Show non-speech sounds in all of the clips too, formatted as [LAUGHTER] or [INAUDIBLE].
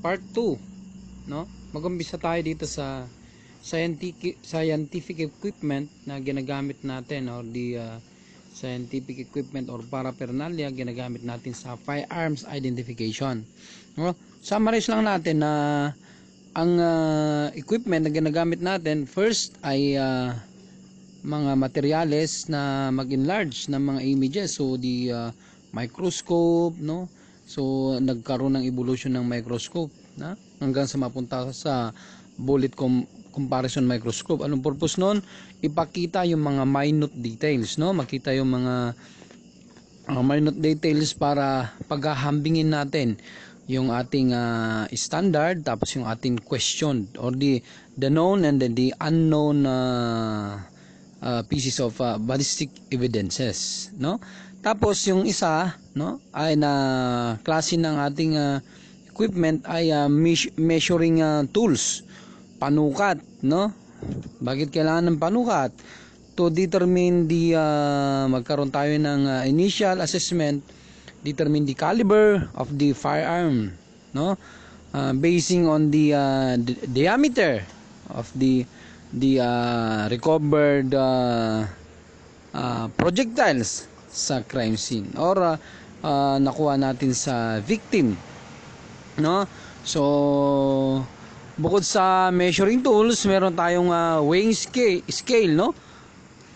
part 2 no? Magumpisa tayo dito sa scientific scientific equipment na ginagamit natin or the uh, scientific equipment or paraphernalia ginagamit natin sa firearms identification no? Summarize lang natin na ang uh, equipment na ginagamit natin first ay uh, mga materyales na mag-enlarge ng mga images. So the uh, microscope no so nagkaroon ng evolution ng microscope na? Hanggang sa mapunta sa bullet com comparison microscope. Anong purpose noon ipakita yung mga minute details no? Makita yung mga uh, minute details para paghahambingin natin yung ating uh, standard tapos yung ating question or the the known and then the unknown uh, uh, pieces of uh, ballistic evidences no tapos yung isa no ay na klase ng ating uh, equipment ay uh, measuring uh, tools. Panukat no? Bakit kailangan ng panukat? To determine the uh, magkaroon tayo ng uh, initial assessment determine the caliber of the firearm no? Uh, basing on the uh, diameter of the the uh, recovered uh, uh, projectiles sa crime scene or uh, uh, nakuha natin sa victim no? So bukod sa measuring tools meron tayong uh, weighing scale, scale no?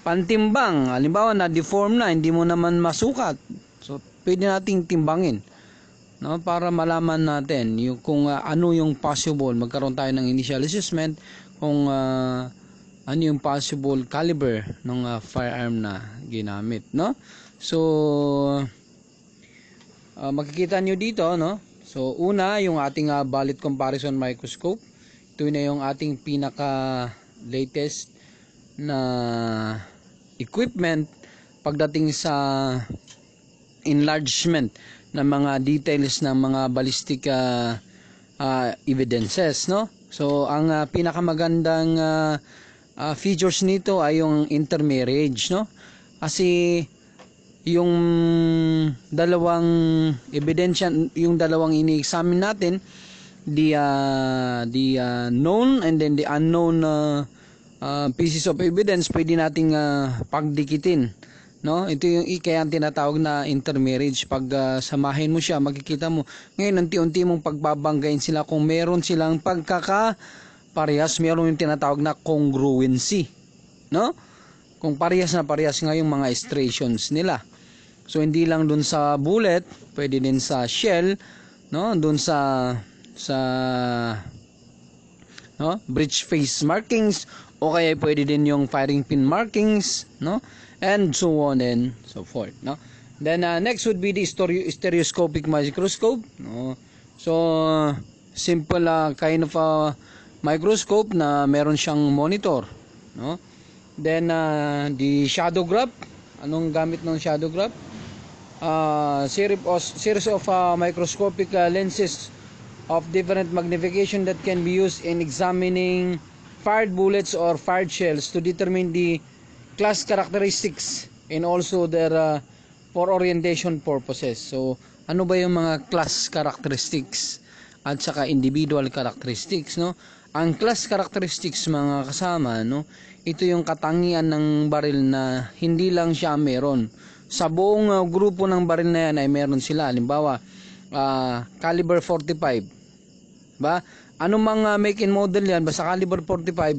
Pantimbang. Halimbawa na deform na hindi mo naman masukat. So pwede nating timbangin no? Para malaman natin yung kung uh, ano yung possible. Magkaroon tayo ng initial assessment kung uh, ano yung possible caliber ng uh, firearm na ginamit no so uh, makikita nyo dito no? So una yung ating uh, bullet comparison microscope. Ito na yung ating pinaka latest na equipment pagdating sa enlargement ng mga details ng mga ballistic uh, uh, evidences no? So ang uh, pinakamagandang uh, uh, features nito ay yung intermarriage no? Kasi yung dalawang ebidensya yung dalawang ini-examine natin the uh, the uh, known and then the unknown uh, uh, pieces of evidence pwede nating uh, pagdikitin no? Ito yung kaya ang tinatawag na intermarriage. Pag uh, samahin mo siya makikita mo ngayon unti-unti mong pagbabanggain sila kung meron silang pagkaka parehas meron yung tinatawag na congruency no? Kung parehas na parehas nga yung mga striations nila so hindi lang dun sa bullet pwede din sa shell no? Dun sa sa no? Breech face markings o kaya pwede din yung firing pin markings no? And so on and so forth no? Then uh, next would be the stereo stereoscopic microscope no? So simple uh, kind of a microscope na meron siyang monitor no? Then uh, the shadow graph. Anong gamit ng shadow graph uh, series of, series of uh, microscopic uh, lenses of different magnification that can be used in examining fired bullets or fired shells to determine the class characteristics and also their uh, for orientation purposes. So, ano ba yung mga class characteristics at saka individual characteristics, no? Ang class characteristics mga kasama, no? Ito yung katangian ng baril na hindi lang siya meron. Sa buong uh, grupo ng baril na yan ay meron sila. Halimbawa, uh, caliber 45. Ba? Ano mga make and model yan? Basta caliber 45,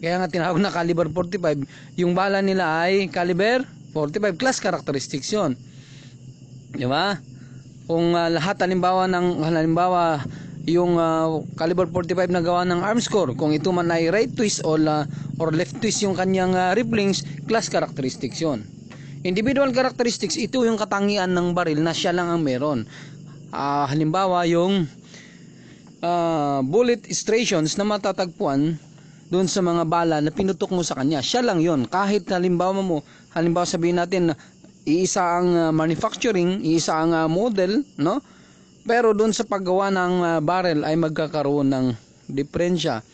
kaya nga tinawag na caliber 45, yung bala nila ay caliber 45 class characteristics 'yon. 'Di ba? Kung uh, lahat halimbawa ng halimbawa yung uh, caliber 45 na gawa ng arms core, kung ito man ay right twist or uh, or left twist yung kanyang uh, riflings, class characteristics 'yon. Individual characteristics, ito yung katangian ng baril na siya lang ang meron. Uh, halimbawa yung uh, bullet striations na matatagpuan doon sa mga bala na pinutok mo sa kanya. Siya lang yon Kahit halimbawa mo, halimbawa sabihin natin na iisa ang uh, manufacturing, iisa ang model, no? Pero doon sa paggawa ng uh, barrel ay magkakaroon ng diferensya.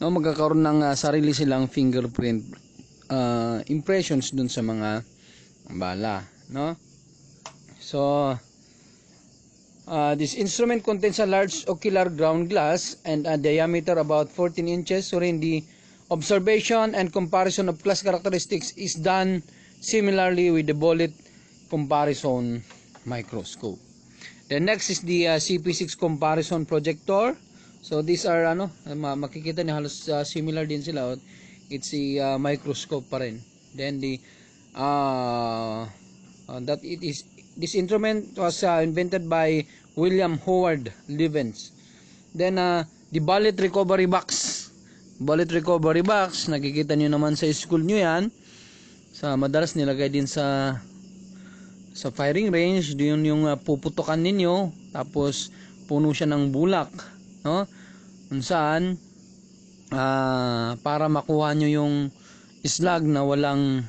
No, magkakaroon ng uh, sarili silang fingerprint uh, impressions doon sa mga bala, no? So Uh, this instrument contains a large ocular ground glass and a diameter about 14 inches wherein the observation and comparison of class characteristics is done similarly with the bullet comparison microscope. The next is the uh, CP6 comparison projector. So these are ano, ma- makikita niyo halos uh, similar din sila. It's a uh, microscope pa rin. Then the uh, uh, that it is this instrument was uh, invented by William Howard Levens. Then uh, the bullet recovery box. Bullet recovery box, nakikita niyo naman sa school niyo 'yan. Sa madalas nilagay din sa sa firing range, yun yung uh, puputukan ninyo tapos puno siya ng bulak, no? Kung saan ah, para makuha nyo yung slag na walang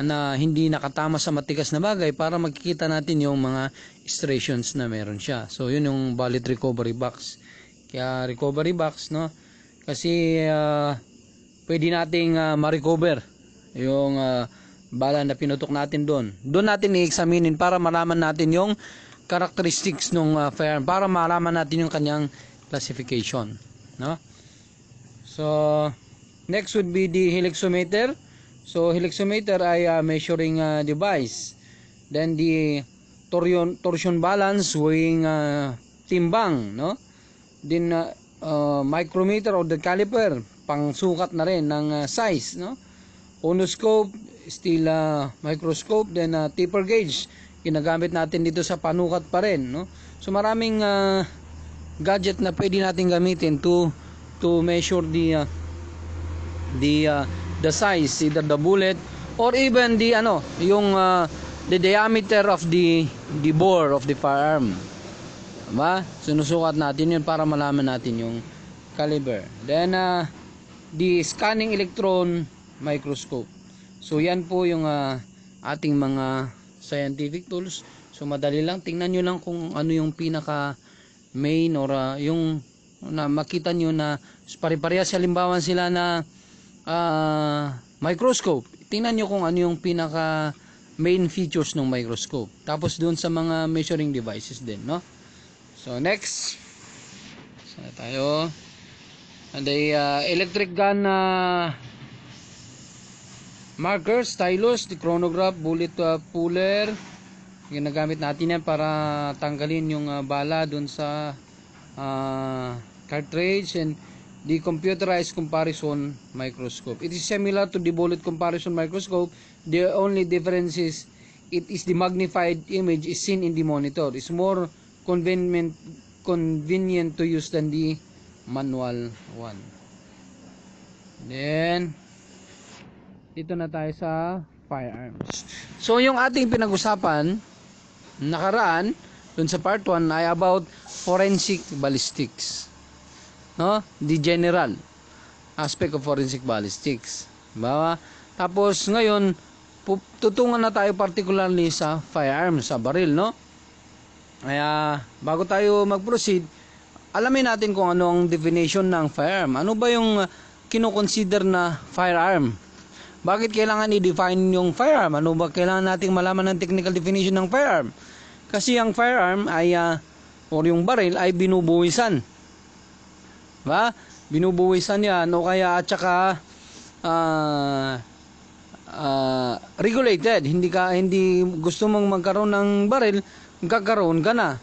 na hindi nakatama sa matigas na bagay para makikita natin yung mga striations na meron siya. So yun yung bullet recovery box. Kaya recovery box, no? Kasi ah, pwede nating ah, ma-recover yung ah, bala na pinutok natin doon. Doon natin i-examinin para malaman natin yung characteristics ng uh, firearm para malaman natin yung kanyang classification, no? So, next would be the helixometer. So, helixometer ay uh, measuring uh, device. Then the torsion torsion balance weighing uh, timbang, no? Then uh, uh, micrometer or the caliper, pangsukat na rin ng uh, size, no? Onoscope, still uh, microscope, then uh, taper gauge, ginagamit natin dito sa panukat pa rin, no? So maraming uh, gadget na pwede natin gamitin to to measure the uh, the uh, the size, either the bullet or even the ano, yung uh, the diameter of the the bore of the firearm. Diba? Sinusukat natin yun para malaman natin yung caliber. Then uh, the scanning electron microscope. So yan po yung uh, ating mga scientific tools. So madali lang, tingnan nyo lang kung ano yung pinaka main or uh, yung na makita nyo na pare-parehas halimbawa sila na uh, microscope. Tingnan nyo kung ano yung pinaka main features ng microscope. Tapos doon sa mga measuring devices din, no? So next, sana tayo. And the uh, electric gun uh, marker, stylus, the chronograph, bullet uh, puller. Ginagamit natin yan para tanggalin yung uh, bala dun sa uh, cartridge and the computerized comparison microscope. It is similar to the bullet comparison microscope. The only difference is it is the magnified image is seen in the monitor. It's more convenient convenient to use than the manual one. Then dito na tayo sa firearms. So yung ating pinag-usapan nakaraan dun sa part 1 ay about forensic ballistics. No? The general aspect of forensic ballistics. Diba? Tapos ngayon tutungan na tayo particularly sa firearms, sa baril, no? Kaya bago tayo mag-proceed, alamin natin kung ano ang definition ng firearm. Ano ba yung kinoconsider na firearm? Bakit kailangan i-define yung firearm? Ano ba kailangan nating malaman ng technical definition ng firearm? Kasi ang firearm ay uh, or yung baril ay binubuwisan. Ba? Binubuwisan yan o kaya at saka uh, uh, regulated. Hindi ka hindi gusto mong magkaroon ng baril, magkakaroon ka na.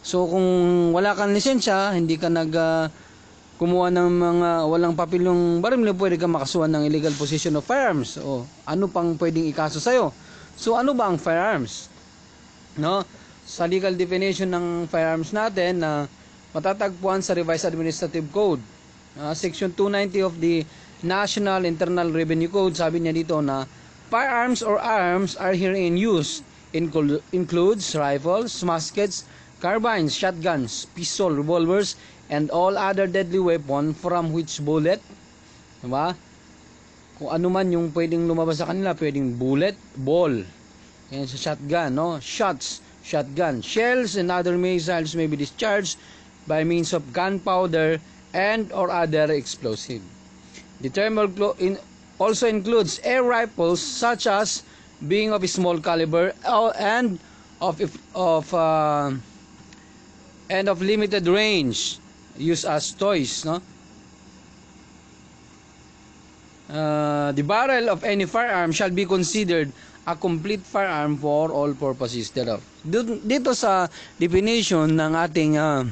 So kung wala kang lisensya, hindi ka nag uh, kumuha ng mga walang papel yung baril pwede ka makasuhan ng illegal possession of firearms. O ano pang pwedeng ikaso sa'yo? So ano ba ang firearms? No? Sa legal definition ng firearms natin na matatagpuan sa Revised Administrative Code. Uh, Section 290 of the National Internal Revenue Code, sabi niya dito na firearms or arms are herein used inclu- includes rifles, muskets, carbines, shotguns, pistol, revolvers, and all other deadly weapon from which bullet, diba? Kung ano man yung pwedeng lumabas sa kanila, pwedeng bullet, ball, yan sa shotgun, no? Shots, shotgun, shells, and other missiles may be discharged by means of gunpowder and or other explosive. The term also includes air rifles such as being of small caliber and of of uh, and of limited range used as toys, no? Uh, the barrel of any firearm shall be considered a complete firearm for all purposes thereof. Dito, sa definition ng ating ah,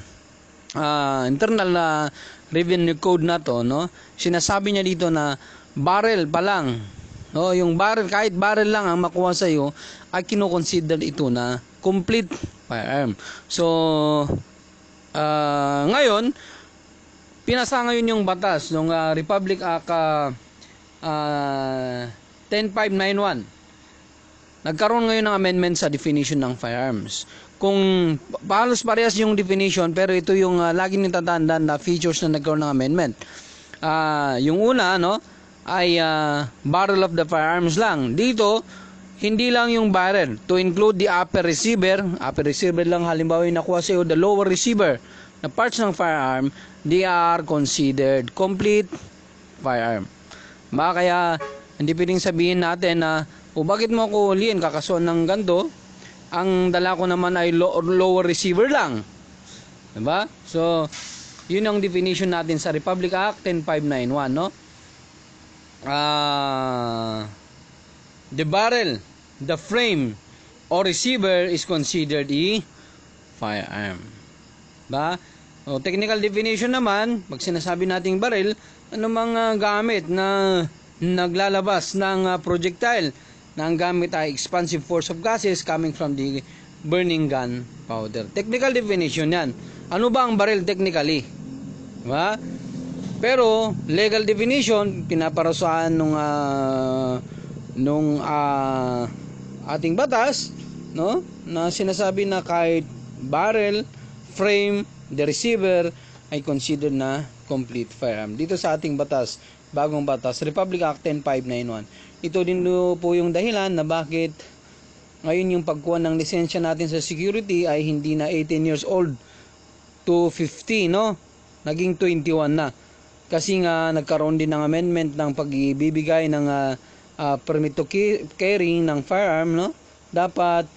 ah, internal na revenue code na to, no? Sinasabi niya dito na barrel pa lang, no? Yung barrel kahit barrel lang ang makuha sa iyo, ay kino-consider ito na complete firearm. So ah, ngayon pinasa ngayon yung batas ng Republic Act ah, ah, 10591 nagkaroon ngayon ng amendment sa definition ng firearms. Kung halos parehas yung definition pero ito yung uh, lagi nyung tatandaan na features na nagkaroon ng amendment. Ah, yung una no ay ah, barrel of the firearms lang. Dito hindi lang yung barrel to include the upper receiver, upper receiver lang halimbawa yung nakuha sa'yo, the lower receiver na parts ng firearm, they are considered complete firearm. Ba kaya hindi pwedeng sabihin natin na o bakit mo ako huliin kakasuhan ng ganto? Ang dala ko naman ay lo- lower receiver lang. 'Di ba? So, yun ang definition natin sa Republic Act 10591, no? Ah the barrel, the frame or receiver is considered a firearm. Ba? O, technical definition naman, pag sinasabi nating barrel, ano mga gamit na naglalabas ng ah, projectile na ang gamit ay expansive force of gases coming from the burning gun powder. Technical definition yan. Ano ba ang barrel technically? Diba? Pero legal definition pinaparusahan nung ah, nung ah, ating batas, no? Na sinasabi na kahit barrel, frame, the receiver ay considered na complete firearm. Dito sa ating batas, bagong batas, Republic Act 10591. Ito din po yung dahilan na bakit ngayon yung pagkuha ng lisensya natin sa security ay hindi na 18 years old to 50, no? Naging 21 na. Kasi nga nagkaroon din ng amendment ng pagbibigay ng ah, ah, permit to carry ng firearm, no? Dapat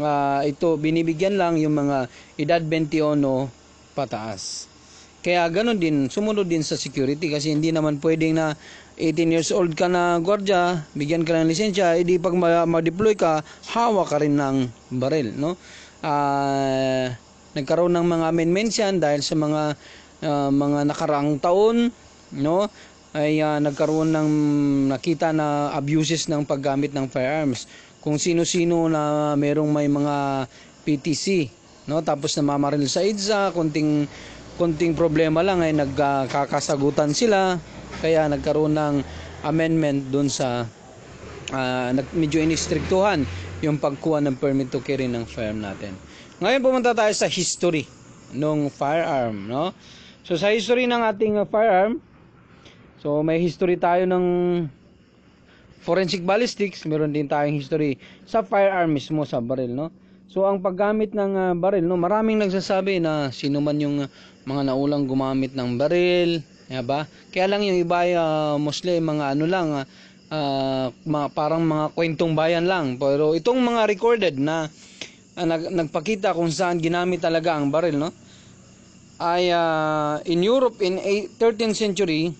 ah, ito binibigyan lang yung mga edad 21 pataas. Kaya ganun din, sumunod din sa security kasi hindi naman pwedeng na 18 years old ka na gwardiya, bigyan ka ng lisensya, edi pag ma- ma-deploy ka, hawak ka rin ng baril, no? Ah, nagkaroon ng mga amendments yan dahil sa mga ah, mga nakaraang taon, no? Ay ah, nagkaroon ng nakita na abuses ng paggamit ng firearms. Kung sino-sino na merong may mga PTC, no? Tapos namamaril sa EDSA, konting konting problema lang ay nagkakasagutan sila kaya nagkaroon ng amendment doon sa nag medyo inistriktuhan yung pagkuha ng permit to carry ng firearm natin. Ngayon pumunta tayo sa history ng firearm, no? So sa history ng ating firearm, so may history tayo ng forensic ballistics, meron din tayong history sa firearm mismo sa baril, no? So ang paggamit ng ah, baril, no, maraming nagsasabi na sino man yung mga naulang gumamit ng baril, ya ba? Kaya lang yung iba ah, mostly mga ano lang ah, mga, parang mga kwentong bayan lang. Pero itong mga recorded na ah, nag, nagpakita kung saan ginamit talaga ang baril, no? Ay ah, in Europe in a- 13th century,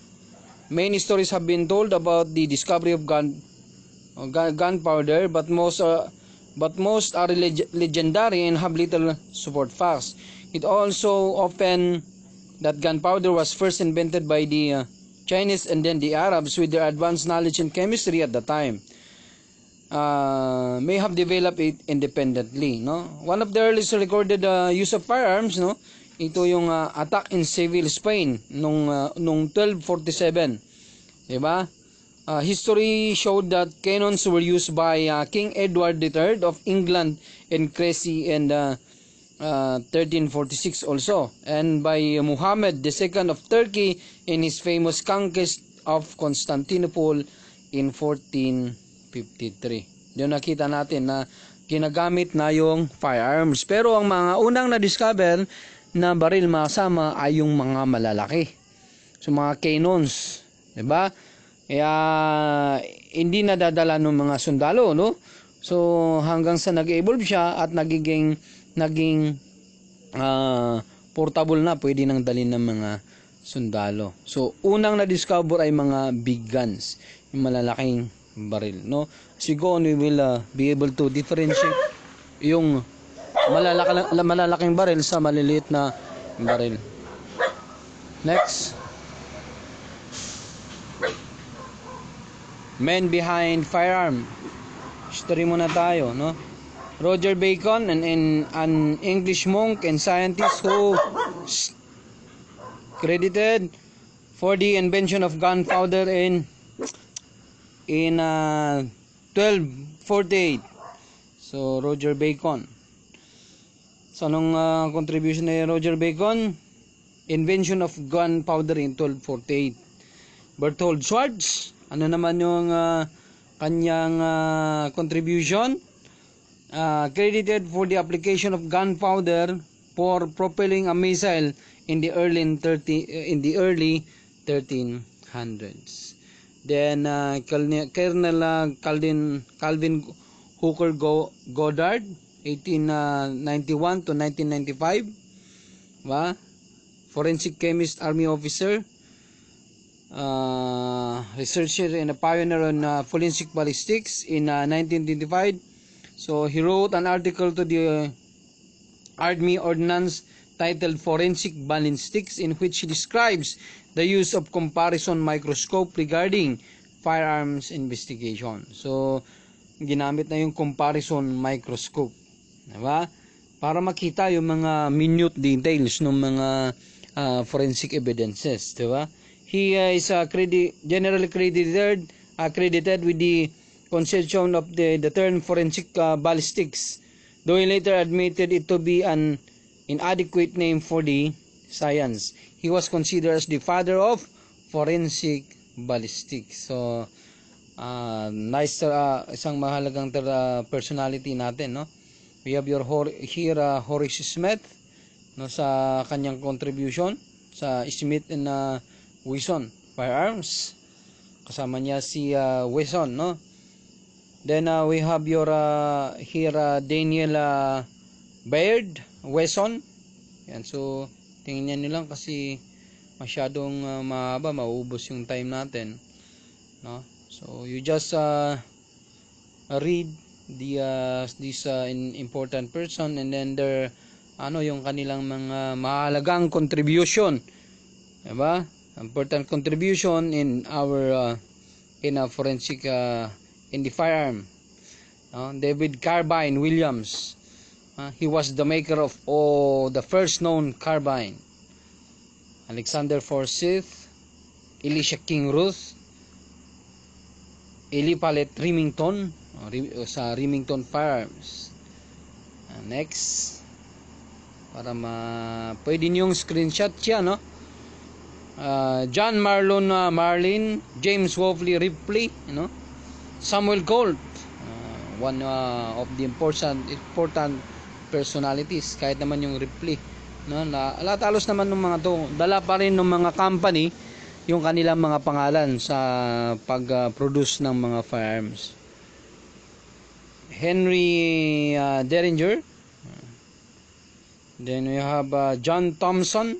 many stories have been told about the discovery of gun uh, gun- gunpowder, but most uh, but most are leg- legendary and have little support facts. It also often that gunpowder was first invented by the uh, Chinese and then the Arabs with their advanced knowledge in chemistry at the time. Uh, may have developed it independently, no? One of the earliest recorded uh, use of firearms, no? Ito yung uh, attack in Seville, Spain nung uh, nung 1247. 'Di ba? Uh, history showed that cannons were used by uh, King Edward III of England and Crecy and uh, uh, 1346 also and by Muhammad II of Turkey in his famous conquest of Constantinople in 1453. Doon nakita natin na ginagamit na yung firearms. Pero ang mga unang na-discover na baril makasama ay yung mga malalaki. So mga cannons, 'di ba? Kaya hindi nadadala ng mga sundalo, no? So hanggang sa nag-evolve siya at nagiging naging ah, portable na, pwede nang dalhin ng mga sundalo. So, unang na-discover ay mga big guns, yung malalaking baril, no? As we will ah, be able to differentiate yung malalaki, malalaking baril sa maliliit na baril. Next. Men behind firearm. History muna tayo, no? Roger Bacon, an, an, English monk and scientist who credited for the invention of gunpowder in in uh, 1248. So Roger Bacon. So anong uh, contribution ni Roger Bacon? Invention of gunpowder in 1248. Berthold Schwartz, ano naman yung uh, kanyang uh, contribution? Uh, credited for the application of gunpowder for propelling a missile in the early 30 in the early 1300s. Then uh, Colonel uh, Calvin Calvin Hooker Go, Goddard 1891 to 1995 ba? Forensic chemist army officer uh, researcher and a pioneer on uh, forensic ballistics in uh, 1925 so he wrote an article to the uh, Army Ordnance titled Forensic Ballistics in which he describes the use of comparison microscope regarding firearms investigation. So, ginamit na yung comparison microscope. Diba? Para makita yung mga minute details ng mga uh, forensic evidences. Diba? He uh, is uh, credi- generally credited, uh, credited with the conception of the, the term forensic uh, ballistics though he later admitted it to be an inadequate name for the science. He was considered as the father of forensic ballistics. So, uh, nice uh, isang mahalagang ter, uh, personality natin, no? We have your Hor- here uh, Horace Smith no sa kanyang contribution sa Smith and uh, Wesson firearms. Kasama niya si uh, Wesson, no? Then uh, we have your uh, here uh, Daniel uh, Baird Wesson. Yan so tingnan niyo lang kasi masyadong uh, mahaba, maubos yung time natin. No? So you just uh, read the uh, this uh, important person and then their ano yung kanilang mga mahalagang contribution. Diba? Important contribution in our uh, in a forensic uh, in the firearm. Uh, David Carbine Williams. Uh, he was the maker of oh, the first known carbine. Alexander Forsyth, Elisha King Ruth, Eli Palet Remington uh, sa Remington Firearms. Uh, next para ma pwede niyong screenshot siya no uh, John Marlon uh, Marlin James Woffley Ripley you know Samuel Gold, uh, one uh, of the important important personalities kahit naman yung Ripley no? Na alatalos naman ng mga to. Dala pa rin ng mga company yung kanilang mga pangalan sa pag-produce ng mga firearms. Henry uh, Derringer. Then we have uh, John Thompson.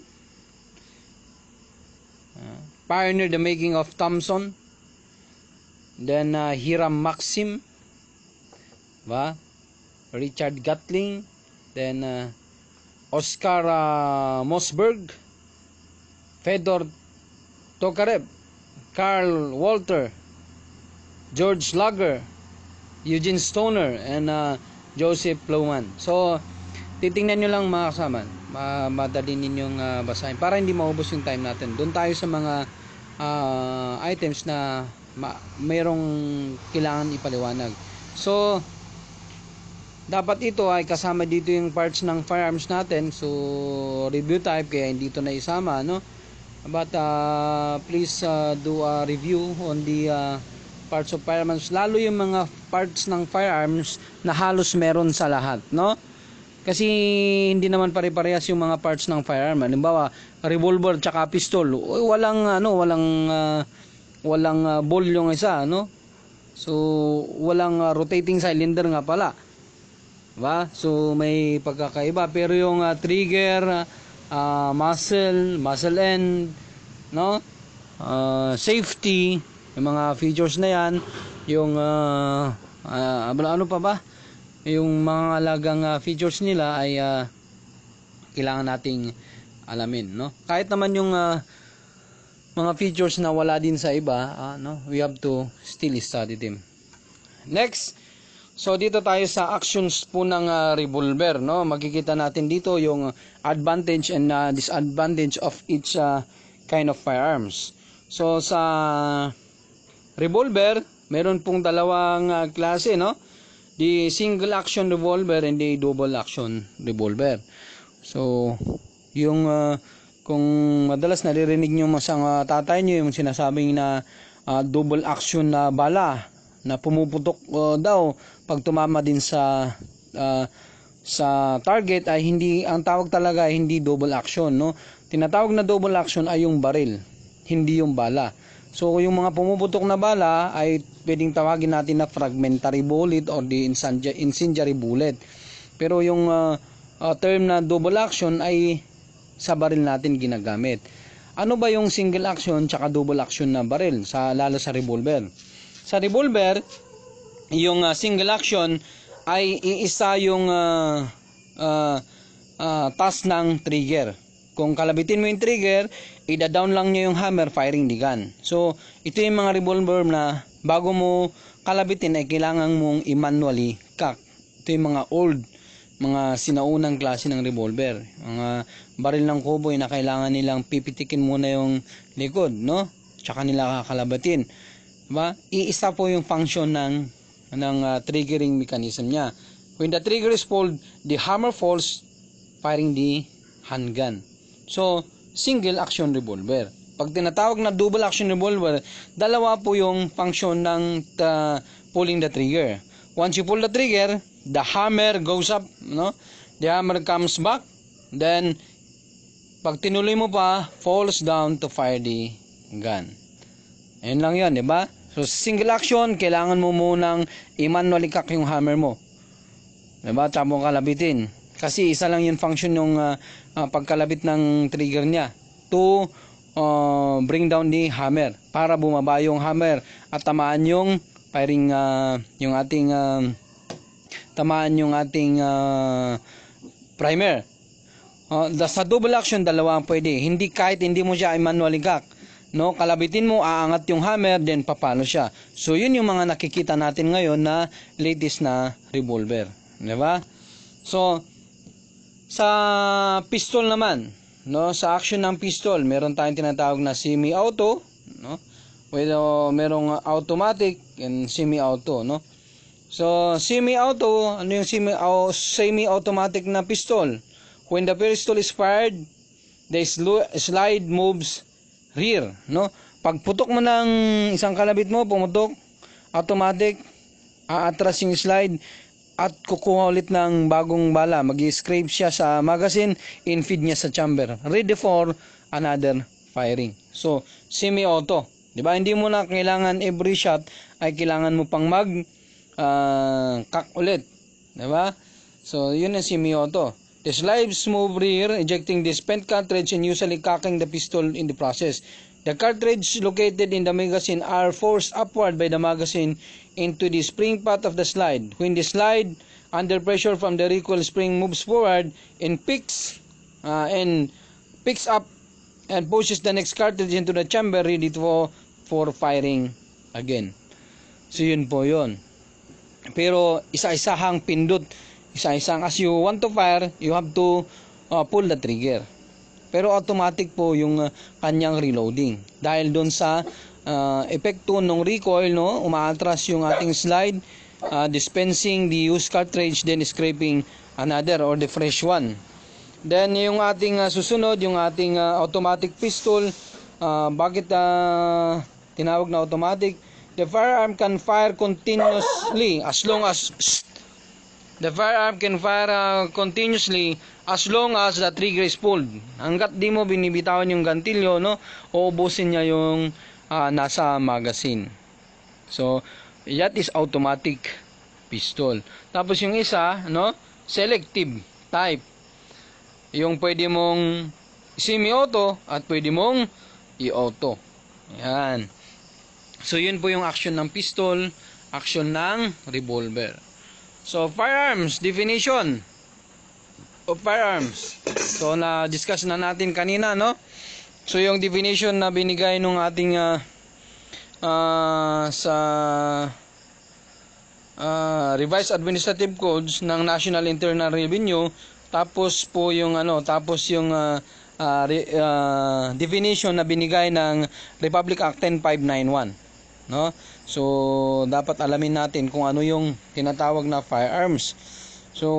Uh, pioneer the making of Thompson Then uh, Hiram Maxim, ba? Richard Gatling, then uh, Oscar uh, Mosberg, Fedor Tokarev, Carl Walter, George Lager, Eugene Stoner, and uh, Joseph Plowman. So, titingnan nyo lang mga kasama. Ma madali ninyong uh, basahin para hindi maubos yung time natin. Doon tayo sa mga uh, items na ma- mayroong kailangan ipaliwanag. So, dapat ito ay kasama dito yung parts ng firearms natin. So, review type kaya hindi ito na isama, no? But, uh, please uh, do a review on the uh, parts of firearms. Lalo yung mga parts ng firearms na halos meron sa lahat, no? Kasi hindi naman pare-parehas yung mga parts ng firearm. Halimbawa, revolver tsaka pistol, walang ano, walang uh, walang uh, ball yung isa, no? So, walang uh, rotating cylinder nga pala. Diba? So may pagkakaiba pero yung ah, trigger, ah, muzzle, muzzle end, no? Ah, safety, yung mga features na yan, yung ah, ah, ano pa ba? Yung mga alagang ah, features nila ay ah, kailangan nating alamin, no? Kahit naman yung ah, mga features na wala din sa iba, ah, no? We have to still study them. Next, so dito tayo sa actions po ng ah, revolver, no? Makikita natin dito yung advantage and ah, disadvantage of each ah, kind of firearms. So sa revolver, meron pong dalawang ah, klase, no? The single action revolver and the double action revolver. So, yung ah, kung madalas naririnig nyo sa mga tatay nyo yung sinasabing na ah, double action na bala na pumuputok ah, daw pag tumama din sa ah, sa target ay hindi ang tawag talaga ay hindi double action no? Tinatawag na double action ay yung baril hindi yung bala. So yung mga pumuputok na bala ay pwedeng tawagin natin na fragmentary bullet or the incendia- incendiary bullet. Pero yung ah, ah, term na double action ay sa baril natin ginagamit. Ano ba yung single action tsaka double action na baril sa lalo sa revolver? Sa revolver, yung ah, single action ay iisa yung uh, task ng trigger. Kung kalabitin mo yung trigger, ida-down lang niya yung hammer firing the gun. So, ito yung mga revolver na bago mo kalabitin ay kailangan mong i-manually cock. Ito yung mga old mga sinaunang klase ng revolver. Mga baril ng cowboy na kailangan nilang pipitikin muna yung likod, no? Tsaka nila kakalabatin. Diba? Iisa po yung function ng ng ah, triggering mechanism niya. When the trigger is pulled, the hammer falls firing the handgun. So, single action revolver. Pag tinatawag na double action revolver, dalawa po yung function ng ah, pulling the trigger. Once you pull the trigger, the hammer goes up, no? The hammer comes back, then pag tinuloy mo pa, falls down to fire the gun. Ayun lang 'yon, 'di ba? So single action, kailangan mo munang i-manually cock yung hammer mo. 'Di ba? Mo kalabitin. Kasi isa lang yung function yung ah, ah, pagkalabit ng trigger niya to uh, bring down the hammer para bumaba yung hammer at tamaan yung firing ah, yung ating ah, tamaan yung ating ah, primer. Uh, sa double action, dalawa ang pwede. Hindi kahit hindi mo siya i-manually cock. No, kalabitin mo, aangat yung hammer, then papalo siya. So, yun yung mga nakikita natin ngayon na latest na revolver. Di ba? So, sa pistol naman, no, sa action ng pistol, meron tayong tinatawag na semi-auto, no? Well, merong automatic and semi-auto, no? So, semi-auto, ano yung semi au- semi-automatic na pistol? When the pistol is fired, the slide moves rear, no? Pag putok mo ng isang kalabit mo, pumutok, automatic, aatras yung slide, at kukuha ulit ng bagong bala. Mag-scrape siya sa magazine, in-feed niya sa chamber. Ready for another firing. So, semi-auto. Di ba? Hindi mo na kailangan every shot ay kailangan mo pang mag uh, kak ulit. Di ba? So, yun ang semi-auto. The slides move rear, ejecting the spent cartridge and usually cocking the pistol in the process. The cartridge located in the magazine are forced upward by the magazine into the spring part of the slide. When the slide under pressure from the recoil spring moves forward and picks uh, and picks up and pushes the next cartridge into the chamber ready for, for firing again. So yun po yun. Pero isa-isahang pindot, isa-isang as you want to fire, you have to uh, pull the trigger. Pero automatic po yung uh, kanyang reloading. Dahil doon sa uh, epekto ng recoil, no, umaatras yung ating slide, uh, dispensing the used cartridge, then scraping another or the fresh one. Then yung ating uh, susunod, yung ating uh, automatic pistol, uh, bakit uh, tinawag na automatic? The firearm can fire continuously as long as the firearm can fire uh, continuously as long as the trigger is pulled. Hanggat di mo binibitawan yung gantilyo, no, uubusin niya yung uh, nasa magazine. So, that is automatic pistol. Tapos yung isa, no? Selective type. Yung pwede mong semi-auto at pwede mong i-auto. Yan. So, yun po yung action ng pistol, action ng revolver. So, firearms, definition of firearms. So, na-discuss na natin kanina, no? So, yung definition na binigay nung ating ah, ah, sa ah, revised administrative codes ng National Internal Revenue tapos po yung ano tapos yung ah, ah, re- ah, definition na binigay ng Republic Act 10591 no so dapat alamin natin kung ano yung tinatawag na firearms. So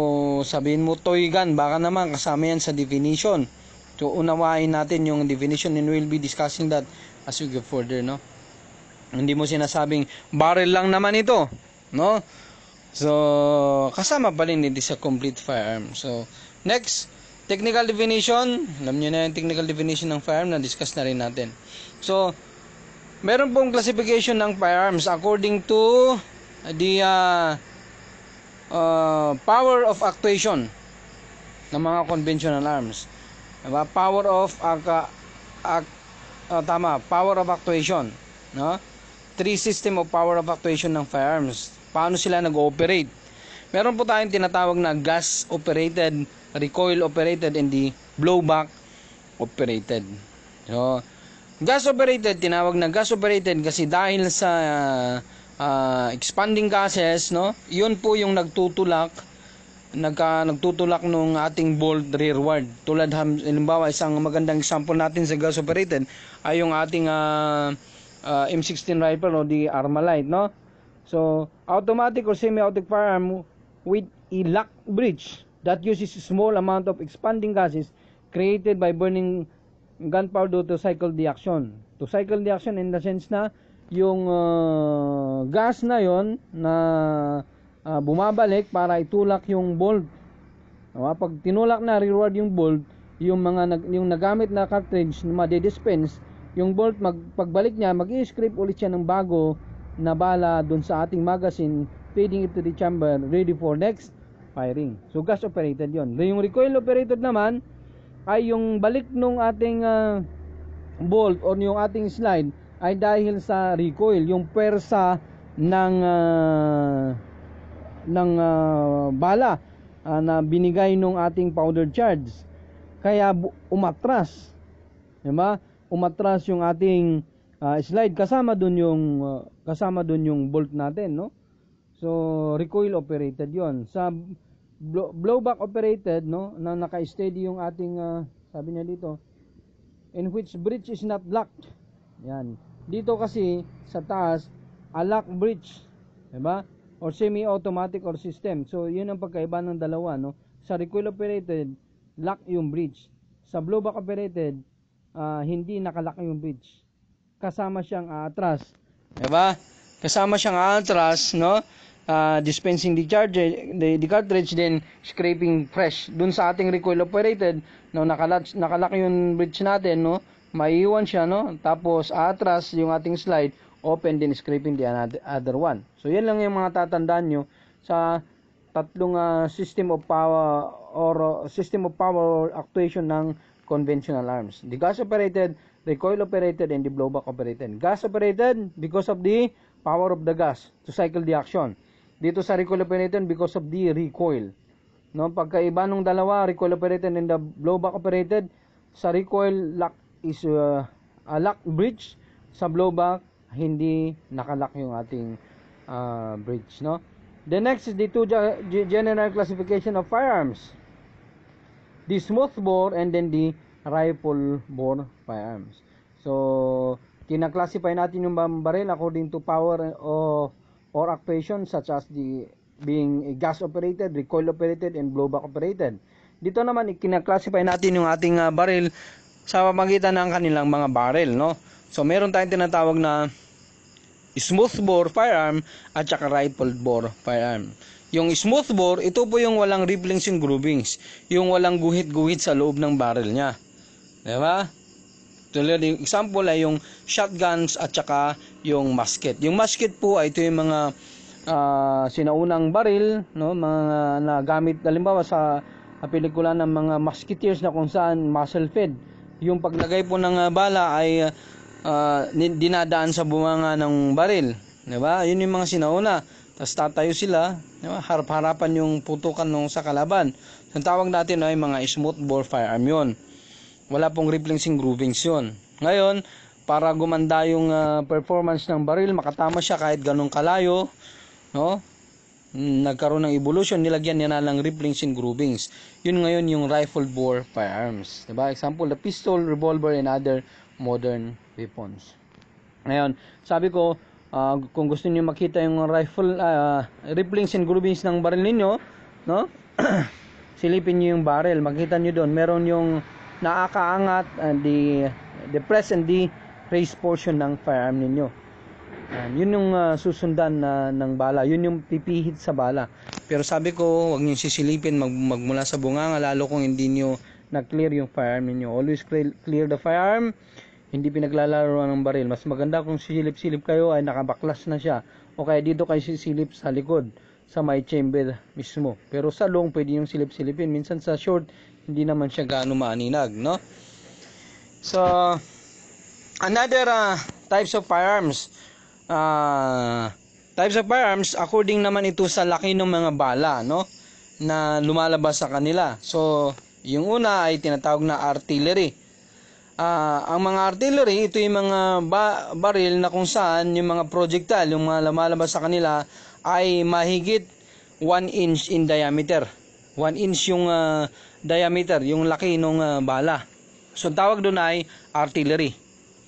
sabihin mo toy gun. Baka naman kasama yan sa definition. So unawain natin yung definition and we'll be discussing that as we go further no? Hindi mo sinasabing barrel lang naman ito no? So kasama pa rin hindi sa complete firearm. So next technical definition. Alam niyo na yung technical definition ng firearm na discuss na rin natin. So meron pong classification ng firearms. According to the uh, uh, power of actuation ng mga conventional arms. Diba? power of aka, ak, ah, tama power of actuation no? Three system of power of actuation ng firearms. Paano sila nag-ooperate meron po tayong tinatawag na gas operated recoil operated and the blowback operated. So gas operated tinawag na gas operated kasi dahil sa ah, expanding gases no yun po yung nagtutulak nagka nagtutulak nung ating bolt rearward tulad halimbawa isang magandang example natin sa gas operated ay yung ating ah, ah, M16 rifle o di Armalite no? So automatic or semi-automatic firearm with a lock breech that uses small amount of expanding gases created by burning gunpowder to cycle the action to cycle the action in the sense na yung ah, gas na yon na ah, bumabalik para itulak yung bolt. Diba? Pag tinulak na reward yung bolt, yung mga nag, yung nagamit na cartridge na madi-dispense, yung bolt mag pagbalik niya, mag-i-scrape ulit siya ng bago na bala doon sa ating magazine, feeding it to the chamber ready for next firing. So gas operated 'yon. Yung recoil operated naman ay yung balik nung ating ah, bolt or yung ating slide ay dahil sa recoil, yung pwersa ng ah, ng ah, bala ah, na binigay nung ating powder charge. Kaya umatras. 'Di ba? Umatras yung ating ah, slide kasama dun yung ah, kasama dun yung bolt natin, no? So recoil operated 'yon. Sa blow- blowback operated, no, na naka-steady yung ating ah, sabi niya dito in which breech is not locked. Yan. Dito kasi sa taas, a lock breech, 'di ba? Or semi-automatic or system. So, 'yun ang pagkaiba ng dalawa, no? Sa recoil operated, lock yung breech. Sa blowback operated, ah, hindi nakalock yung breech. Kasama siyang atras. 'Di ba? Kasama siyang atras, no? Ah, dispensing the charge, the, the cartridge then scraping fresh. Dun sa ating recoil operated, no, nakalock nakalock yung breech natin, no? maiiwan siya no tapos atras yung ating slide open din scraping the other one so yan lang yung mga tatandaan nyo sa tatlong ah, system of power or uh, system of power actuation ng conventional arms the gas operated recoil operated and the blowback operated gas operated because of the power of the gas to cycle the action dito sa recoil because of the recoil. No pagkaiba nung dalawa recoil operated and the blowback operated sa recoil lock is uh, a lock bridge. Sa blowback hindi nakalock yung ating uh, bridge no? The next is the two ge- ge- general classification of firearms. The smooth bore and then the rifle bore firearms. So kinaklasify natin yung baril according to power or or actuation such as the being gas operated, recoil operated, and blowback operated. Dito naman kinaklasify natin yung ating ah, baril sa pamagitan ng kanilang mga barrel, no? So meron tayong tinatawag na smooth bore firearm at saka rifle bore firearm. Yung smooth bore, ito po yung walang ripplings and groovings, yung walang guhit-guhit sa loob ng barrel niya. 'Di ba? Tulad yung example ay yung shotguns at saka yung musket. Yung musket po ay ito yung mga ah, sinaunang baril, no, mga nagamit halimbawa sa pelikula ng mga musketeers na kung saan muscle fed. Yung paglagay po ng ah, bala ay ni- dinadaan sa bunganga ng baril, 'di ba? Yun yung mga sinauna. Tapos tatayo sila, 'di ba? Harap-harapan yung putukan nung sa kalaban. Ang tawag natin ay mga smooth bore firearm 'yon. Wala pong rippling groovings 'yon. Ngayon, para gumanda yung ah, performance ng baril, makatama siya kahit ganong kalayo, no? Nagkaroon ng evolution, nilagyan niya na lang rippling and groovings. Yun ngayon yung rifle bore firearms. Diba? Example, the pistol, revolver, and other modern weapons. Ngayon, sabi ko, ah, kung gusto niyo makita yung rifle, uh, rippling and groovings ng baril ninyo, no? [CLEARS THROAT] silipin niyo yung barrel. Makita niyo doon, meron yung naakaangat, and the, the press and the raise portion ng firearm ninyo. Yan, yun yung ah, susundan na ng bala. Yun yung pipihit sa bala. Pero sabi ko, wag niyo sisilipin mag, magmula sa bunganga lalo kung hindi niyo na-clear yung firearm niyo. Always clear, clear the firearm. Hindi pinaglalaro ng baril. Mas maganda kung sisilip-silip kayo ay nakabaklas na siya. O kaya dito kayo sisilip sa likod sa may chamber mismo. Pero sa long pwede yung silip-silipin. Minsan sa short hindi naman siya gaano maaninag, no? So, another uh, types of firearms. Ah types of firearms according naman ito sa laki ng mga bala no? Na lumalabas sa kanila. So yung una ay tinatawag na artillery. Ah, ang mga artillery ito yung mga ba- baril na kung saan yung mga projectile yung mga lumalabas sa kanila ay mahigit 1 inch in diameter. 1 inch yung ah, diameter yung laki ng bala so tawag doon ay artillery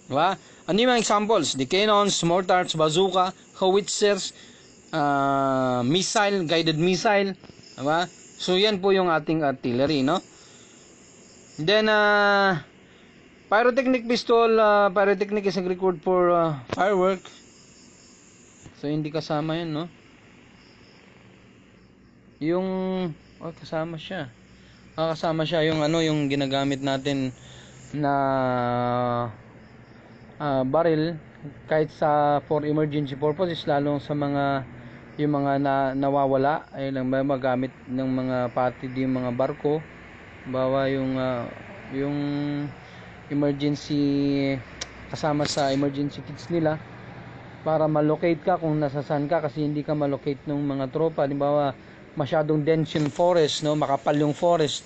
Diba? Ano yung mga examples? The cannons, mortars, bazooka, howitzers, uh, missile, guided missile. Diba? So, yan po yung ating artillery, no? Then, uh, pyrotechnic pistol, uh, pyrotechnic is a Greek word for uh, firework. So, hindi kasama yan, no? Yung, oh, kasama siya. Ah, kasama siya yung ano, yung ginagamit natin na ah, baril kahit sa for emergency purposes lalong sa mga yung mga na, nawawala ay lang may magamit ng mga patid yung mga barko. Bawa yung ah, yung emergency kasama sa emergency kits nila para malocate ka kung nasasaan ka kasi hindi ka malocate ng mga tropa. Halimbawa masyadong dense yung forest no? Makapal yung forest.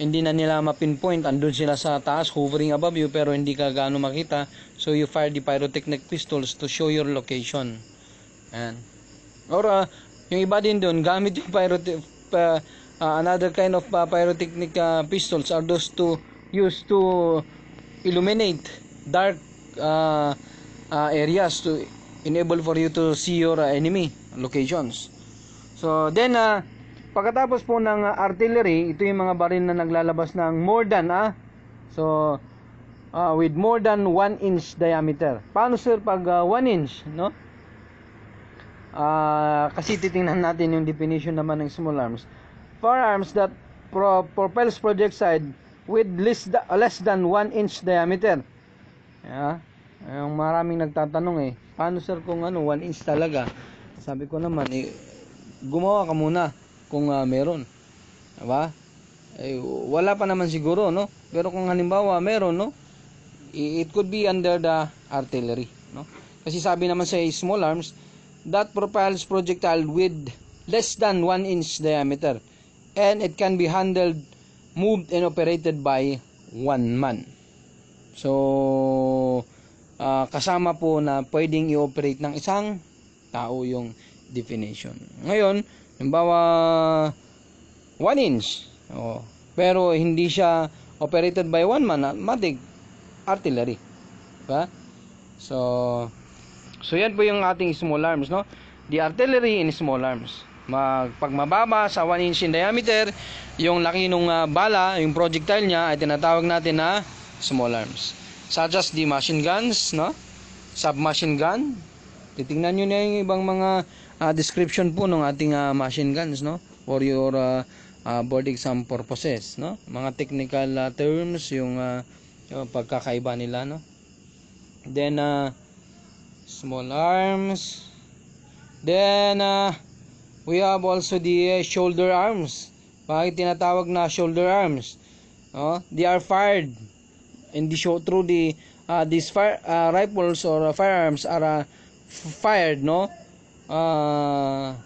Hindi na nila mapinpoint. Andun sila sa taas hovering above you pero hindi ka gaano makita. So you fire the pyrotechnic pistols to show your location. Ayan. or ah, yung iba din doon gamit yung pyrotech pa- ah, another kind of ah, pyrotechnic ah, pistols are those to used to illuminate dark ah, ah, areas to enable for you to see your ah, enemy locations so then ah, Pagkatapos po ng uh, artillery, ito yung mga baril na naglalabas ng more than ah. So uh, with more than 1 inch diameter. Paano sir pag 1 inch, no? Ah, kasi titingnan natin yung definition naman ng small arms. Firearms that pro- propels projectile with less, da- less than 1 inch diameter. Yeah. Yung maraming nagtatanong eh, paano sir kung ano 1 inch talaga? Sabi ko naman eh, gumawa ka muna kung ah, meron. Diba? Eh, wala pa naman siguro, no? Pero kung halimbawa meron, no? It could be under the artillery, no? Kasi sabi naman sa small arms, that propels projectile with less than 1 inch diameter and it can be handled, moved and operated by one man. So, ah, kasama po na pwedeng i-operate ng isang tao yung definition. Ngayon, halimbawa 1 inch. Oh, pero hindi siya operated by one man, matig artillery. Diba? So, so yan po yung ating small arms, no? The artillery in small arms. Mag, pag mababa sa 1 inch in diameter, yung laki ng bala, yung projectile niya ay tinatawag natin na small arms. Such as the machine guns, no? Submachine gun. Titingnan nyo na yung ibang mga ah, description po ng ating ah, machine guns, no? For your ah, ah, board exam purposes, no? Mga technical ah, terms, yung, ah, yung pagkakaiba nila, no? Then, ah, small arms, Then, uh, we have also the uh, shoulder arms. Bakit tinatawag na shoulder arms? Oh, they are fired in the show through the uh, these fire uh, rifles or uh, firearms are uh, fired no uh,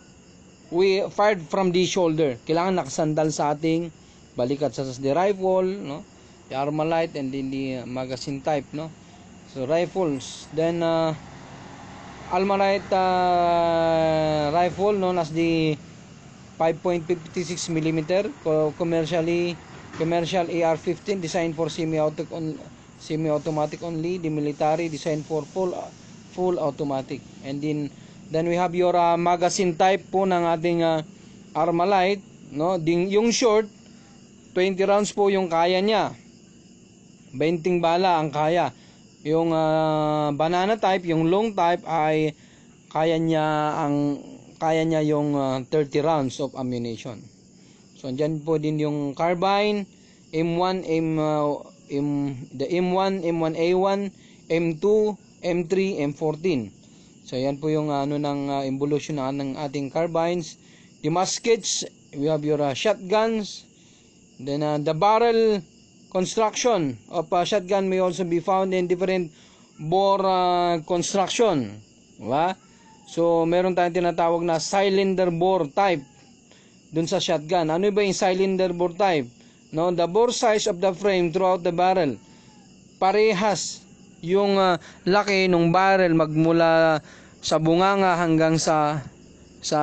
we fired from the shoulder. Kailangan nakasandal sa ating balikat sa the rifle no? The armalite and then the uh, magazine type no? So rifles. Then uh, Almarite uh, rifle known as the 5.56 mm co- commercially commercial AR-15 designed for semi-auto on, semi-automatic only. The military designed for full full automatic. And then then we have your uh, magazine type po ng ating uh, Armalite no ding yung short 20 rounds po yung kaya niya 20 bala ang kaya yung ah, banana type, yung long type ay kaya niya ang kaya niya yung ah, 30 rounds of ammunition. So andyan po din yung carbine, M1, M, ah, M the M1, M1A1, M2, M3, M14. So yan po yung ano ng ah, evolution na ng ating carbines. The muskets, we have your ah, shotguns, then ah, the barrel construction of a shotgun may also be found in different bore uh, construction. Diba? So, meron tayong tinatawag na cylinder bore type dun sa shotgun. Ano ba yung cylinder bore type? No, the bore size of the frame throughout the barrel. Parehas yung uh, laki ng barrel magmula sa bunganga hanggang sa sa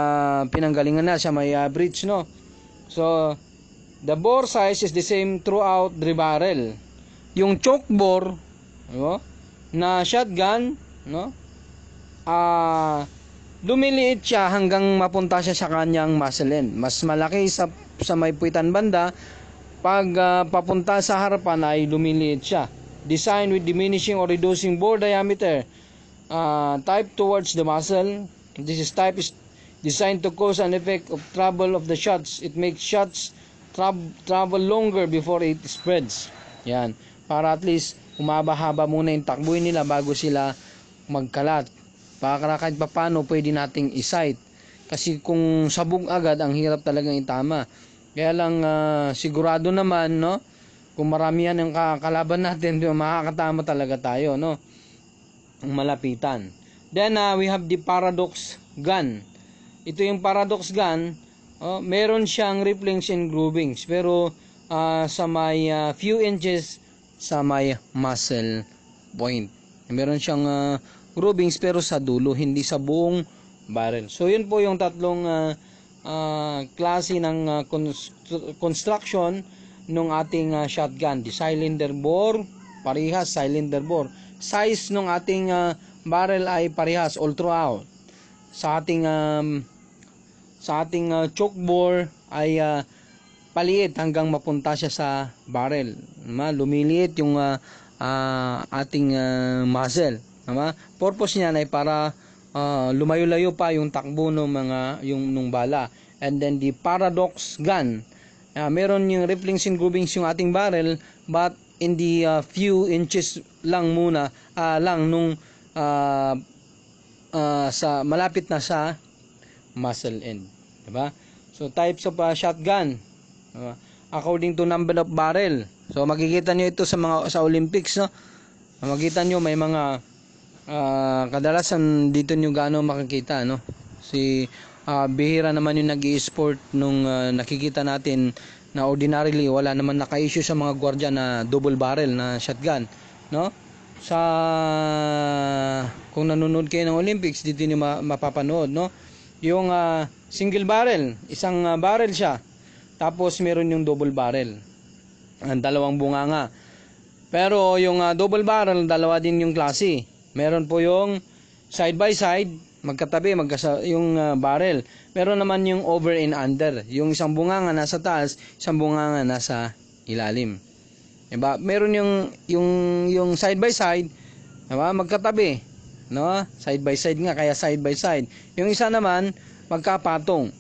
pinanggalingan na sa may uh, bridge no. So, The bore size is the same throughout the barrel. Yung choke bore, no, na shotgun, no, ah, lumiliit siya hanggang mapunta siya sa kanyang muzzle end. Mas malaki sa sa may puwitan banda, pag ah, papunta sa harapan ay lumiliit siya. Designed with diminishing or reducing bore diameter, uh, type towards the muzzle. This is type is designed to cause an effect of trouble of the shots. It makes shots tra- travel longer before it spreads. Yan. Para at least umaba-haba muna yung takbuhin nila bago sila magkalat. Para kahit pa paano pwede nating isight. Kasi kung sabog agad, ang hirap talagang itama. Kaya lang ah, sigurado naman, no? Kung marami yan ang ka- kalaban natin, [LAUGHS] makakatama talaga tayo, no? Ang malapitan. Then ah, we have the paradox gun. Ito yung paradox gun, Oh, meron siyang ripplings and groovings pero ah, sa may ah, few inches sa may muscle point. Meron siyang ah, groovings pero sa dulo, hindi sa buong barrel. So yun po yung tatlong ah, ah, klase ng constr- construction ng ating ah, shotgun. The cylinder bore, parehas cylinder bore. Size ng ating ah, barrel ay parehas all throughout. Sa ating um, sa ating uh, choke bore ay uh, paliit hanggang mapunta siya sa barrel. Tama? Lumiliit yung uh, uh, ating uh, muzzle. Tama? Purpose niyan ay para uh, lumayo-layo pa yung takbo ng mga yung nung bala. And then the paradox gun. Uh, meron yung riflings and groovings yung ating barrel but in the uh, few inches lang muna uh, lang nung uh, uh, sa malapit na sa muscle end. Diba? So, types of uh, shotgun. Diba? According to number of barrel. So, makikita nyo ito sa mga sa Olympics, no? Makikita nyo may mga uh, kadalasan dito nyo gaano makikita, no? Si uh, bihira naman yung nag-i-sport nung uh, nakikita natin na ordinarily wala naman naka-issue sa mga gwardiya na double barrel na shotgun, no? Sa kung nanonood kayo ng Olympics, dito niyo ma- mapapanood, no? Yung uh, single barrel, isang uh, barrel siya. Tapos meron yung double barrel. Ang dalawang bunganga. Pero yung uh, double barrel, dalawa din yung klase. Meron po yung side by side, magkatabi, magkasa yung uh, barrel. Meron naman yung over and under. Yung isang bunganga nasa taas, isang bunganga nasa ilalim. Diba? Meron yung yung yung side by side, diba? magkatabi, no? Side by side nga kaya side by side. Yung isa naman magkapatong.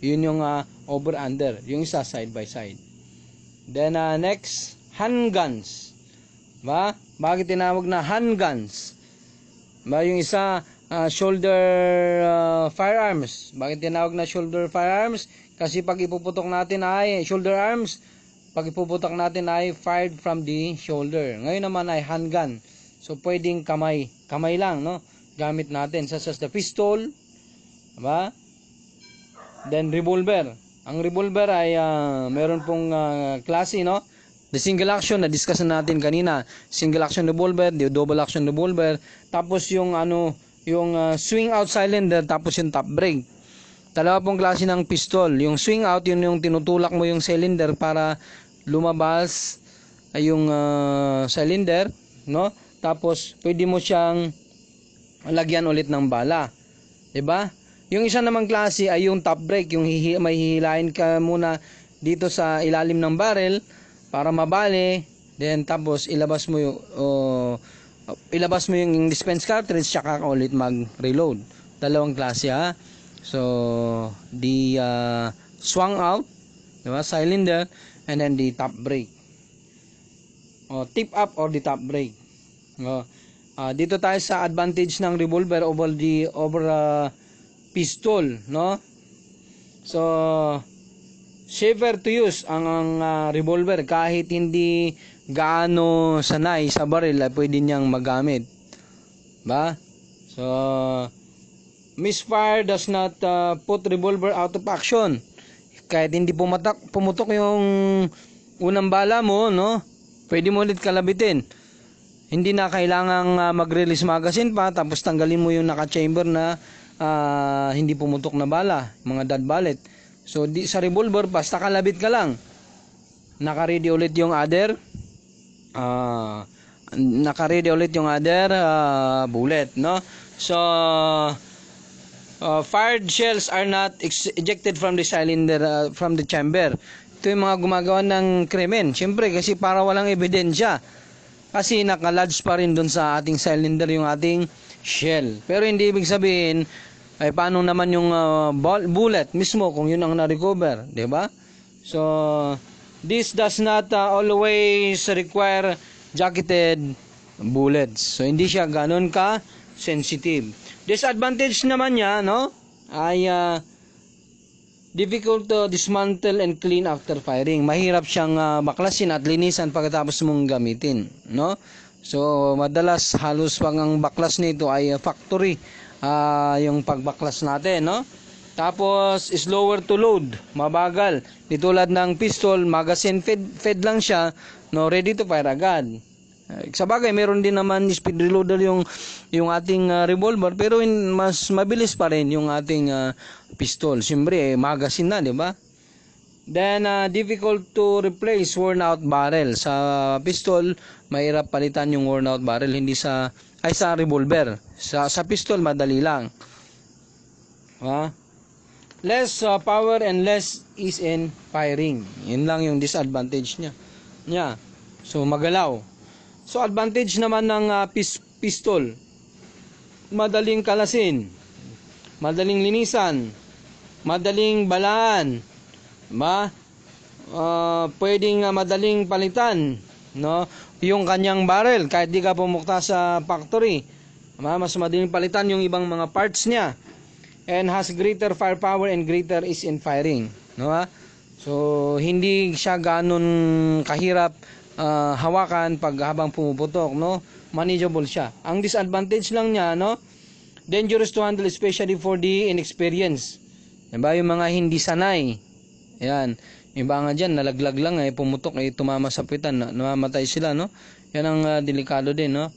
Yun yung uh, over under, yung isa side by side. Then uh, next, handguns. Ba? Bakit tinawag na handguns? Ba yung isa ah, shoulder ah, firearms. Bakit tinawag na shoulder firearms? Kasi pag ipuputok natin ay shoulder arms, pag ipuputok natin ay fired from the shoulder. Ngayon naman ay handgun. So pwedeng kamay, kamay lang, no? Gamit natin such as the pistol, diba? Then revolver. Ang revolver ay ah, meron pong ah, klase, no? The single action na discuss na natin kanina, single action revolver, the double action revolver, tapos yung ano, yung ah, swing out cylinder, tapos yung top brake. Dalawa pong klase ng pistol. Yung swing out, yun yung tinutulak mo yung cylinder para lumabas ay yung ah, cylinder, no? Tapos pwede mo siyang lagyan ulit ng bala. 'Di ba? Yung isa namang klase ay yung top brake, yung hihi, may hihilain ka muna dito sa ilalim ng barrel para mabali, then tapos ilabas mo yung oh, ilabas mo yung dispense cartridge tsaka ka ulit mag-reload. Dalawang klase ha. So, the uh, swung out, di ba, cylinder, and then the top brake. O, tip up or the top brake. O, ah, dito tayo sa advantage ng revolver over the over uh, pistol, no? So, safer to use ang, ang ah, revolver kahit hindi gaano sanay sa baril ay pwede niyang magamit. Ba? So, misfire does not ah, put revolver out of action. Kahit hindi pumatak, pumutok yung unang bala mo, no? Pwede mo ulit kalabitin. Hindi na kailangang ah, mag-release magazine pa tapos tanggalin mo yung naka-chamber na ah, hindi pumutok na bala, mga dad bullet. So di sa revolver basta kalabit ka lang. Naka-ready ulit yung other ah naka-ready ulit yung other ah, bullet, no? So uh, fired shells are not ejected from the cylinder uh, from the chamber. Ito yung mga gumagawa ng krimen. Siyempre kasi para walang ebidensya. Kasi naka-lodge pa rin dun sa ating cylinder yung ating shell. Pero hindi ibig sabihin ay paano naman yung uh, bullet mismo kung yun ang na-recover, 'di ba? So this does not uh, always require jacketed bullets. So hindi siya ganun ka sensitive. Disadvantage naman niya, no? Ay uh, difficult to dismantle and clean after firing. Mahirap siyang uh, baklasin at linisan pagkatapos mong gamitin, no? So, madalas halos pang ang baklas nito ay uh, factory ah, yung pagbaklas natin, no? Tapos, slower to load, mabagal. Di tulad ng pistol, magazine fed, fed lang siya, no, ready to fire agad. Eh, Sa bagay, meron din naman speed reloader yung yung ating ah, revolver pero in, mas mabilis pa rin yung ating ah, pistol. Siyempre, eh, magazine na, di ba? Then, ah, difficult to replace worn out barrel. Sa pistol, mahirap palitan yung worn out barrel, hindi sa ay sa revolver. Sa sa pistol madali lang. Ha? Less ah, power and less ease in firing. Yun lang yung disadvantage niya. Niya. So magalaw. So advantage naman ng ah, pis- pistol. Madaling kalasin. Madaling linisan. Madaling balaan. Ma? Ah, pwedeng ah, madaling palitan, no? Yung kanyang barrel kahit di ka pumukta sa factory. Ma, mas madaling palitan yung ibang mga parts niya. And has greater firepower and greater is in firing, no? ha? So hindi siya ganun kahirap ah, hawakan pag habang pumuputok, no? Manageable siya. Ang disadvantage lang niya, no? Dangerous to handle especially for the inexperienced. Diba? Yung mga hindi sanay. Yan. Iba nga dyan, nalaglag lang eh, pumutok eh, tumama sa pitan, na- namamatay sila, no? Yan ang ah, delikado din, no?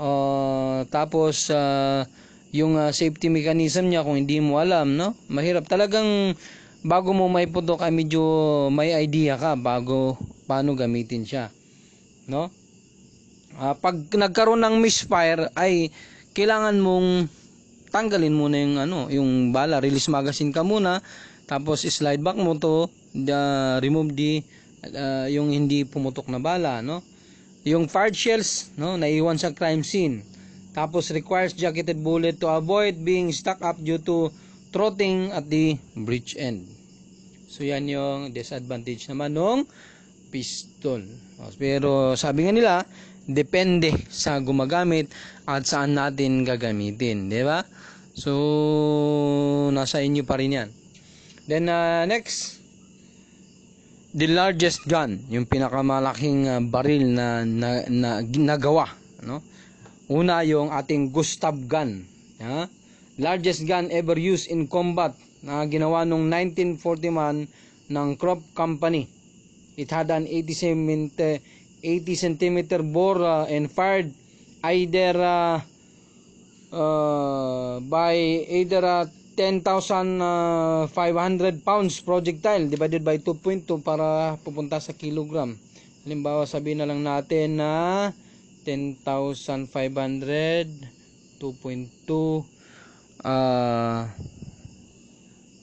Ah, tapos, ah, yung ah, safety mechanism niya, kung hindi mo alam, no? Mahirap talagang, bago mo may putok ay medyo may idea ka bago paano gamitin siya, no? Ah, pag nagkaroon ng misfire ay kailangan mong tanggalin muna yung ano, yung bala, release magazine ka muna, tapos slide back mo to, the, remove the uh, yung hindi pumutok na bala, no? Yung fired shells, no, naiwan sa crime scene. Tapos requires jacketed bullet to avoid being stuck up due to trotting at the breech end. So yan yung disadvantage naman ng pistol. Pero sabi nga nila, depende sa gumagamit at saan natin gagamitin, di ba? So nasa inyo pa rin 'yan. Then uh, next the largest gun, yung pinakamalaking uh, baril na, na, na ginagawa, no? Una yung ating Gustav gun, ha? Largest gun ever used in combat na ginawa nung 1941 ng Krupp Company. It had an 80 cm 80 cm bore uh, and fired either uh, uh, by either uh, 10,500 pounds projectile divided by 2.2 para pupunta sa kilogram. Halimbawa, sabihin na lang natin na 10,500 2.2 uh,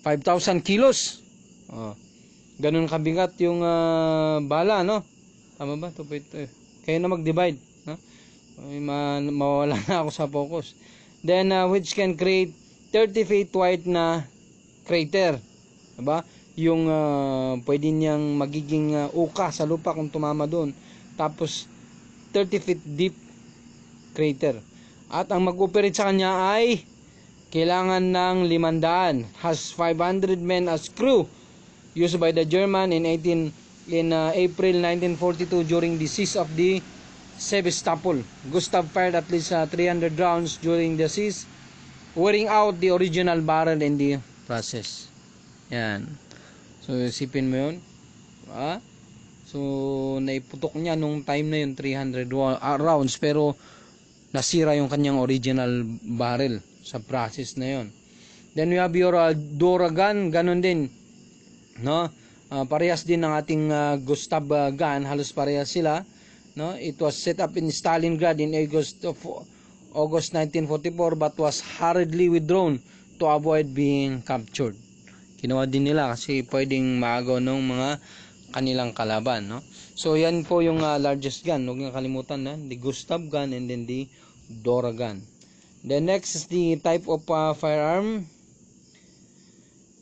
5,000 kilos. Oh. Ganun kabigat yung uh, bala, no? Tama ba? 2.2. Kayo na mag-divide, no? Ay, ma mawala na ako sa focus. Then, uh, which can create 30 feet wide na crater. Diba? Yung uh, pwede niyang magiging uh, uka sa lupa kung tumama doon. Tapos 30 feet deep crater. At ang mag-operate sa kanya ay kailangan ng 500. Has 500 men as crew used by the German in 18 in uh, April 1942 during the siege of the Sevastopol. Gustav fired at least uh, 300 rounds during the siege wearing out the original barrel in the process. Yan. So, isipin mo yun. Ah? So, naiputok niya nung time na yun 300 rounds pero nasira yung kanyang original barrel sa process na yun. Then we have your uh, Dora gun, ganun din. No? Uh, parehas din ng ating uh, Gustav uh, gun, halos parehas sila. No? It was set up in Stalingrad in August of August 1944 but was hurriedly withdrawn to avoid being captured. Ginawa din nila kasi pwedeng maagaw ng mga kanilang kalaban. No? So yan po yung uh, largest gun. Huwag niyo kalimutan na. The Gustav gun and then the Dora gun. The next is the type of uh, firearm.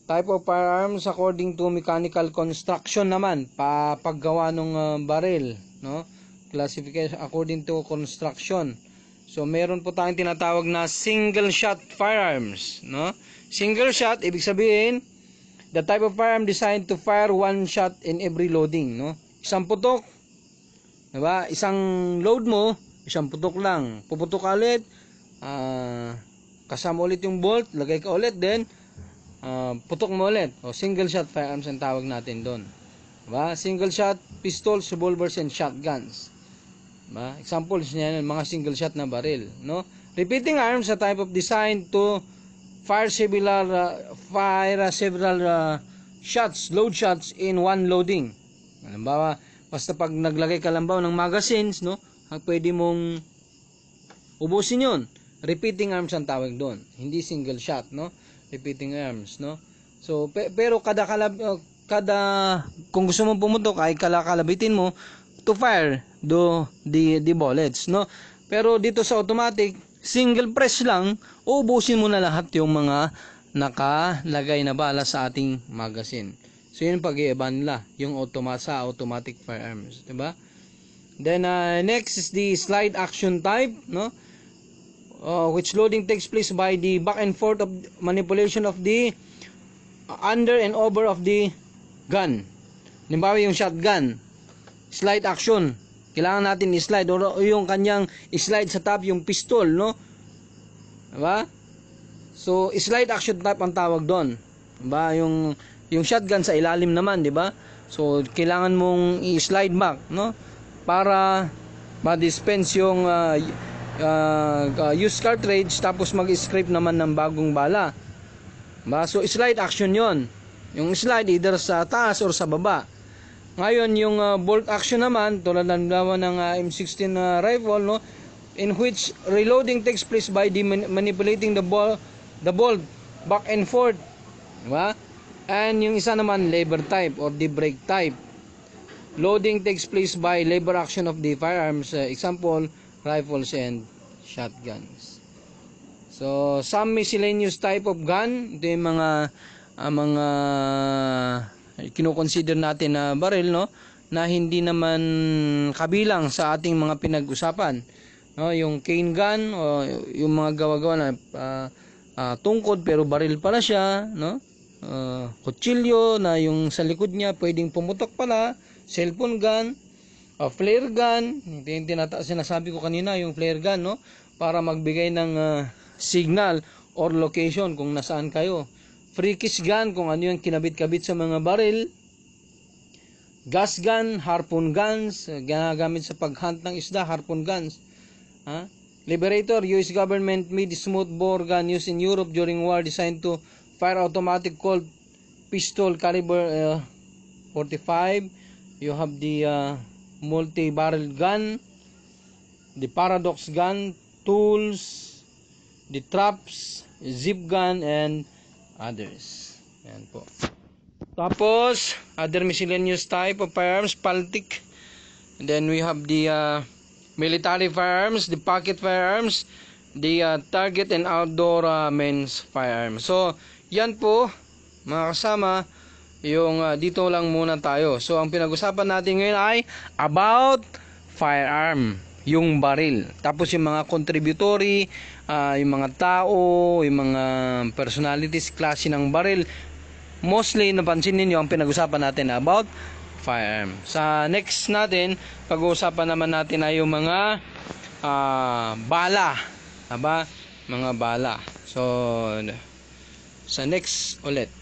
Type of firearms according to mechanical construction naman. Pa paggawa ng uh, barrel. No? Classification according to construction So meron po tayong tinatawag na single shot firearms, no? Single shot ibig sabihin the type of firearm designed to fire one shot in every loading, no? Isang putok, 'di ba? Isang load mo, isang putok lang. Puputok ka ulit, uh, kasama ulit yung bolt, lagay ka ulit, then uh, putok mo ulit. O single shot firearms ang tawag natin doon. 'Di ba? Single shot pistols, revolvers and shotguns. Ba? Examples niya mga single shot na baril, no? Repeating arms a type of design to fire several uh, fire several uh, shots, load shots in one loading. Halimbawa, basta pag naglagay ka lambaw ng magazines, no? Pwede mong ubusin 'yon. Repeating arms ang tawag doon. Hindi single shot, no? Repeating arms, no? So, pe, pero kada kalab, uh, kada kung gusto mong pumutok ay kalakalabitin mo to fire do the the bullets no pero dito sa automatic single press lang ubusin mo na lahat yung mga nakalagay na bala sa ating magazine. So yun pag-iiba nila yung automa sa automatic firearms di ba? Then uh, next is the slide action type no? Uh, which loading takes place by the back and forth of manipulation of the under and over of the gun. Halimbawa yung shotgun. Slide action. Kailangan natin i-slide o yung kanyang i-slide sa top yung pistol, no? Diba? So, slide action type ang tawag doon. Diba? Yung, yung shotgun sa ilalim naman, diba? So, kailangan mong i-slide back, no? Para ma-dispense yung uh, uh, uh, used cartridge tapos mag-scrape naman ng bagong bala. Diba? So, slide action yon Yung slide either sa taas or sa baba. Ngayon, yung uh, bolt action naman, tulad ng laman ng uh, M16 uh, rifle, no, in which reloading takes place by the man manipulating the ball, the bolt back and forth. Diba? And yung isa naman, labor type or the brake type. Loading takes place by labor action of the firearms. Uh, example, rifles and shotguns. So, some miscellaneous type of gun, ito yung mga uh, mga kinukonsider natin na barrel no na hindi naman kabilang sa ating mga pinag-usapan. No, yung cane gun o yung mga gawa-gawa na ah, ah, tungkod pero baril pala siya, no? Ah, kutsilyo na yung sa likod niya pwedeng pumutok pala, cellphone gun, ah, flare gun, yung tin- tinata sinasabi ko kanina yung flare gun, no? Para magbigay ng ah, signal or location kung nasaan kayo. Freakish gun kung ano yung kinabit-kabit sa mga baril. Gas gun, harpoon guns, ginagamit sa paghunt ng isda, harpoon guns. Ha? Liberator, US government made smooth bore gun used in Europe during war designed to fire automatic Colt pistol caliber uh, 45. You have the uh, multi-barrel gun, the paradox gun, tools, the traps, zip gun, and others. Yan po. Tapos, other miscellaneous type of firearms, Paltic. And then we have the uh, military firearms, the pocket firearms, the uh, target and outdoor uh, men's firearms. So, yan po, mga kasama, yung uh, dito lang muna tayo. So, ang pinag-usapan natin ngayon ay about firearm, yung baril. Tapos yung mga contributory, ah, yung mga tao, yung mga personalities, klase ng baril. Mostly, napansin ninyo, ang pinag-usapan natin about firearm. Sa next natin, pag-uusapan naman natin ay yung mga ah, bala. Aba? Mga bala. So, sa next ulit.